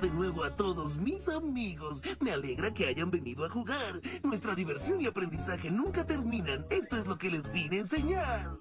De nuevo a todos mis amigos. Me alegra que hayan venido a jugar. Nuestra diversión y aprendizaje nunca terminan. Esto es lo que les vine a enseñar.